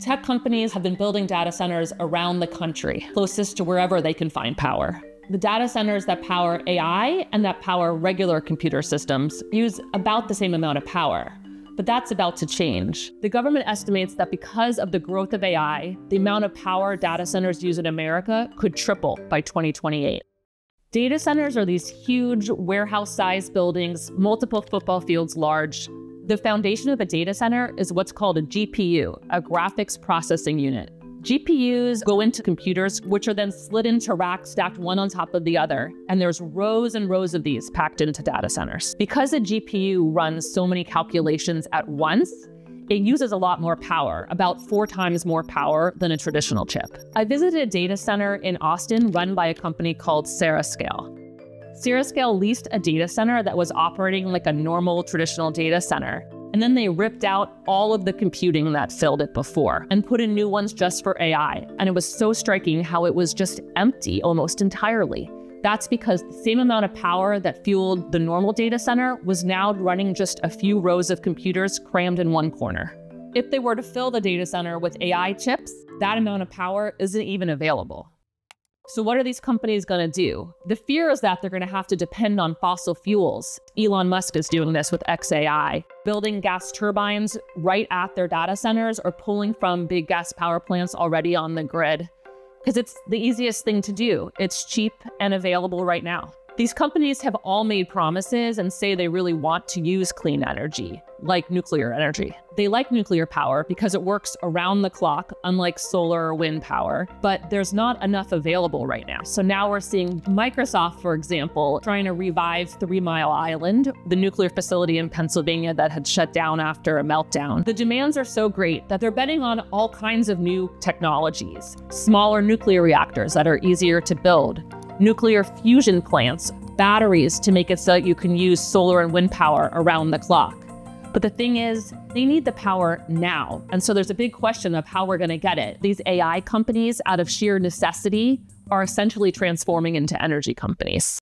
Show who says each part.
Speaker 1: Tech companies have been building data centers around the country, closest to wherever they can find power. The data centers that power AI and that power regular computer systems use about the same amount of power. But that's about to change. The government estimates that because of the growth of AI, the amount of power data centers use in America could triple by 2028. Data centers are these huge warehouse sized buildings, multiple football fields large, the foundation of a data center is what's called a GPU, a graphics processing unit. GPUs go into computers, which are then slid into racks stacked one on top of the other. And there's rows and rows of these packed into data centers. Because a GPU runs so many calculations at once, it uses a lot more power, about four times more power than a traditional chip. I visited a data center in Austin run by a company called Cirrascale. Cirrascale leased a data center that was operating like a normal traditional data center. And then they ripped out all of the computing that filled it before and put in new ones just for AI. And it was so striking how it was just empty almost entirely. That's because the same amount of power that fueled the normal data center was now running just a few rows of computers crammed in one corner. If they were to fill the data center with AI chips, that amount of power isn't even available. So, what are these companies going to do? The fear is that they're going to have to depend on fossil fuels. Elon Musk is doing this with xAI, building gas turbines right at their data centers or pulling from big gas power plants already on the grid. Because it's the easiest thing to do, it's cheap and available right now. These companies have all made promises and say they really want to use clean energy, like nuclear energy. They like nuclear power because it works around the clock, unlike solar or wind power, but there's not enough available right now. So now we're seeing Microsoft, for example, trying to revive Three Mile Island, the nuclear facility in Pennsylvania that had shut down after a meltdown. The demands are so great that they're betting on all kinds of new technologies, smaller nuclear reactors that are easier to build, nuclear fusion plants, batteries to make it so that you can use solar and wind power around the clock. But the thing is, they need the power now. And so there's a big question of how we're going to get it. These AI companies, out of sheer necessity, are essentially transforming into energy companies.